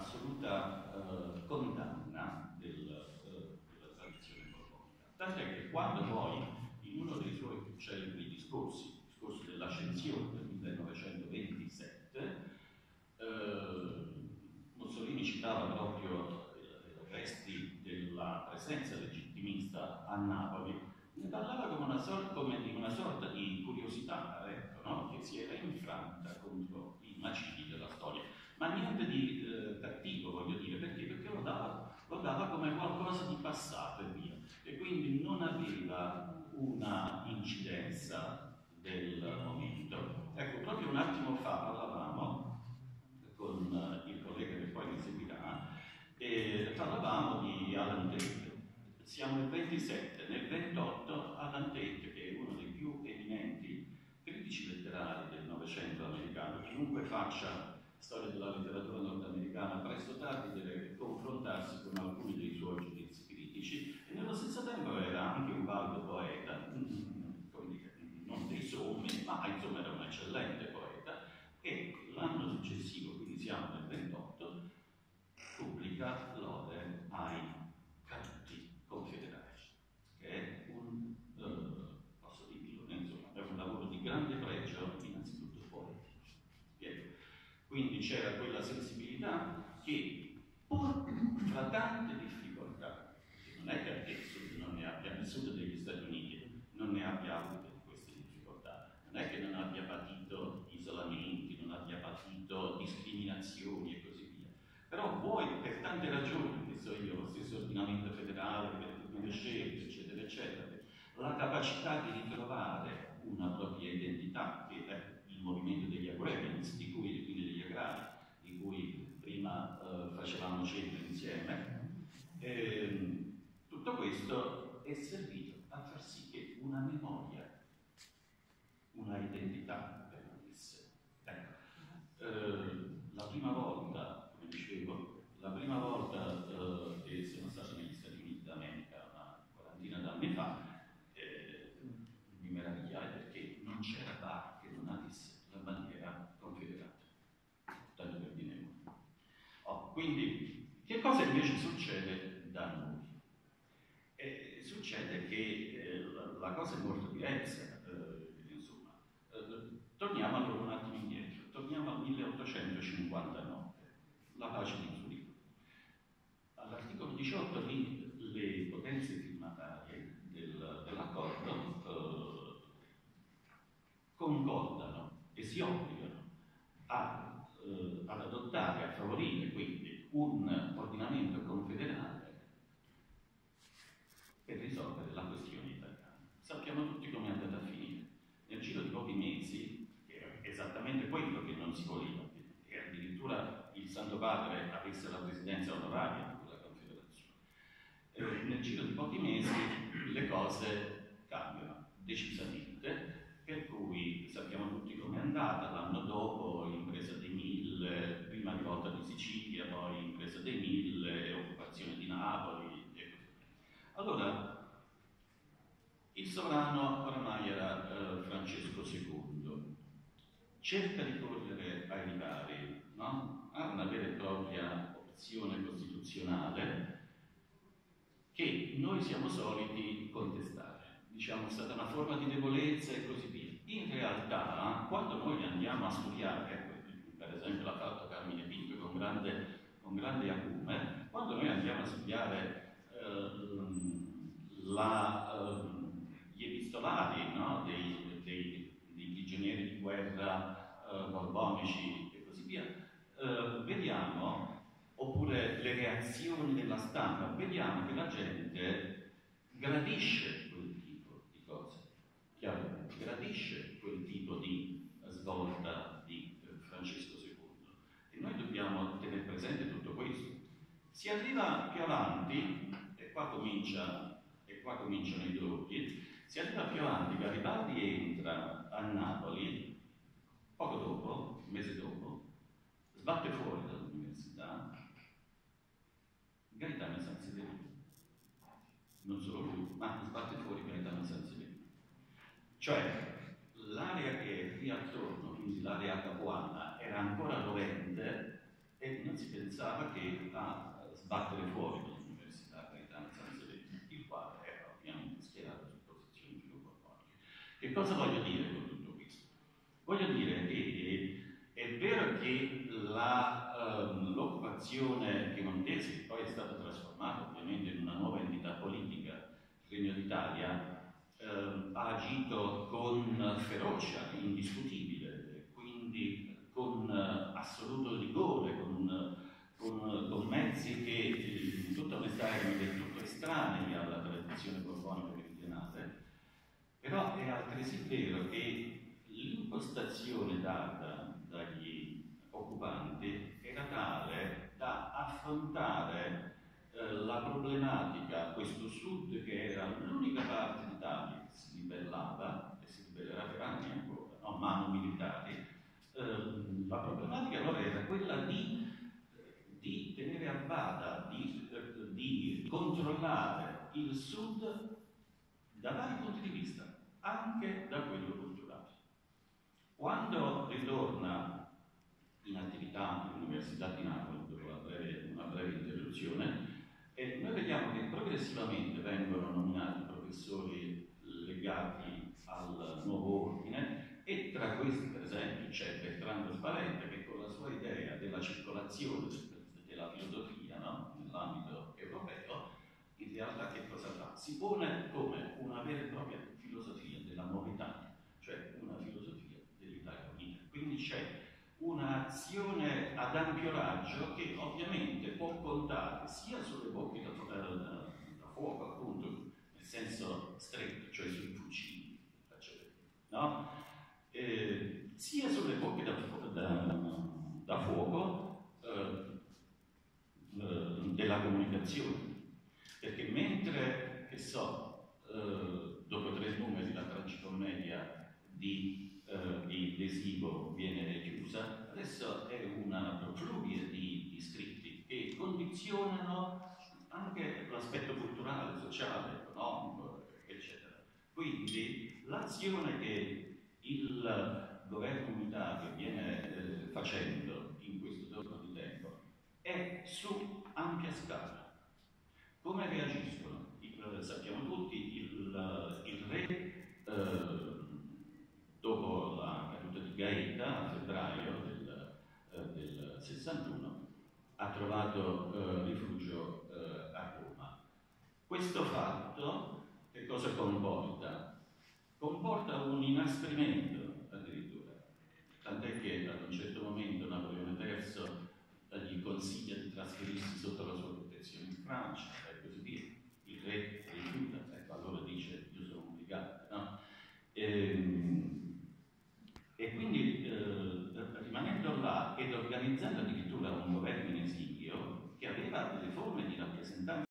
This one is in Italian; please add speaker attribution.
Speaker 1: assoluta eh, condanna del, eh, della tradizione borbonica. Tant'è che quando poi in uno dei suoi celebri discorsi, il discorso dell'ascensione del 1927, eh, Mussolini citava proprio i resti della presenza legittimista a Napoli, ne parlava come una, sorta, come di una sorta di curiosità, ecco, no? che si era infranta contro i macigni della storia, ma niente di eh, cattivo, voglio dire, perché? Perché lo dava, lo dava come qualcosa di passato e via, e quindi non aveva una incidenza del momento. Ecco, proprio un attimo fa parlavamo con il collega che poi mi seguirà, e parlavamo di Alan Tate siamo nel 27, nel 28 Alan Tate, che è uno dei più eminenti critici letterari del Novecento americano, chiunque faccia storia della letteratura nordamericana presto tardi deve confrontarsi con alcuni dei suoi giudizi critici e nello stesso tempo era anche un valido poeta, non dei sommi, ma insomma era un eccellente poeta e l'anno successivo, quindi siamo nel 28, pubblica l'Ode ai confederati, che è un, eh, posso dirlo, insomma, è un lavoro di grande pregio, innanzitutto poetico. Quindi c'era quella sensibilità che, pur fra tante difficoltà, non è che adesso non ne abbia vissuto degli Stati Uniti, non ne abbia avute queste difficoltà, non è che non abbia patito isolamenti, non abbia patito discriminazioni e così via. Però vuoi per tante ragioni, che so io, lo stesso ordinamento federale, per le scelte, eccetera, eccetera, la capacità di ritrovare una propria identità, che è il movimento degli agrarians, di cui, quindi degli agrari, di cui prima eh, facevamo cenno insieme, eh, tutto questo è servito a far sì che una memoria, una identità permanesse. Ecco, eh, la prima volta dicevo, la prima volta eh, che sono stato negli Stati Uniti d'America, una quarantina d'anni fa, eh, mi meravigliai perché non c'era bar che non avesse la bandiera confederata, tanto per dire oh, Quindi, cosa invece succede da noi? Eh, succede che eh, la, cosa è molto diversa, eh, insomma. Eh, torniamo allora un attimo indietro, torniamo al 1859 la pace di Zurigo. All'articolo 18 lì le potenze firmatarie del, dell'accordo eh, concordano e si obbligano a, eh, ad adottare, a favorire quindi un ordinamento confederale per risolvere la questione italiana. Sappiamo tutti come è andata a finire. Nel giro di pochi mesi, che era esattamente voleva, e addirittura il Santo Padre avesse la presidenza onoraria di quella confederazione. Eh, nel giro di pochi mesi le cose cambiano decisamente, per cui sappiamo tutti com'è andata, l'anno dopo l'impresa dei mille, prima rivolta di Sicilia, poi impresa dei mille, occupazione di Napoli e così via. Allora, il sovrano oramai era eh, Francesco II, cerca di correre ai ripari, no? ha una vera e propria opzione costituzionale che noi siamo soliti contestare. Diciamo è stata una forma di debolezza e così via. In realtà, quando noi andiamo a studiare, per esempio l'ha fatto Carmine Pinto con grande, con grande acume, quando noi andiamo a studiare eh, la, eh, gli epistolari no? dei, dei di prigionieri guerra eh, borbonici e così via, eh, vediamo, oppure le reazioni della stampa, vediamo che la gente gradisce quel tipo di cose, chiaramente, gradisce quel tipo di svolta di eh, Francesco II. E noi dobbiamo tenere presente tutto questo. Si arriva più avanti, e qua, comincia, e qua cominciano i dubbi, si arriva più avanti, Garibaldi entra a Napoli, poco dopo, un mese dopo, sbatte fuori dall'università Gaetano San Severino. Non solo lui, ma sbatte fuori Gaetano San Severino. Cioè, l'area che è qui attorno, quindi l'area capuana, era ancora rovente e non si pensava che sbattere fuori dall'università Gaetano Sanseverino, il quale era ovviamente schierato su posizioni filoborboniche. Che cosa voglio dire con tutto questo? Voglio dire vero che ehm, l'occupazione piemontese, che poi è stata trasformata ovviamente in una nuova entità politica, il Regno d'Italia, eh, ha agito con ferocia indiscutibile, quindi con uh, assoluto rigore, con, con, con, mezzi che eh, in tutta onestà erano del tutto estranei alla tradizione borbonica meridionale, però è altresì vero che l'impostazione data dagli occupanti era tale da affrontare eh, la problematica, questo sud che era l'unica parte d'Italia che si ribellava e si ribellerà per anni ancora, no? mano militari, eh, la problematica allora era quella di, di tenere a bada, di, di controllare il sud da vari punti di vista, anche da quello culturale. Quando attività all'Università di Napoli, dopo una breve, una breve interruzione, e noi vediamo che progressivamente vengono nominati professori legati al nuovo ordine e tra questi per esempio c'è Bertrando Spalenta che con la sua idea della circolazione della filosofia no? nell'ambito europeo in realtà che cosa fa? Si pone come una vera e propria filosofia della nuova Italia, cioè una filosofia dell'Italia unita. Quindi c'è un'azione ad ampio raggio che ovviamente può contare sia sulle bocche da, da, da fuoco, appunto, nel senso stretto, cioè sui fucili, no? eh, sia sulle bocche da, da fuoco eh, eh, della comunicazione. Perché mentre, che so, eh, dopo tre numeri la tragicommedia di eh, di lesivo viene chiusa, adesso è una fluvia di, di scritti che condizionano anche l'aspetto culturale, sociale, economico, eccetera. Quindi l'azione che il governo unitario viene eh, facendo in questo giorno di tempo è su ampia scala. Come reagiscono? Il, sappiamo tutti, il, il re eh, dopo la caduta di Gaeta a febbraio del, eh, del 61 ha trovato eh, rifugio eh, a Roma. Questo fatto che cosa comporta? Comporta un inasprimento addirittura, tant'è che ad un certo momento Napoleone III gli consiglia di trasferirsi sotto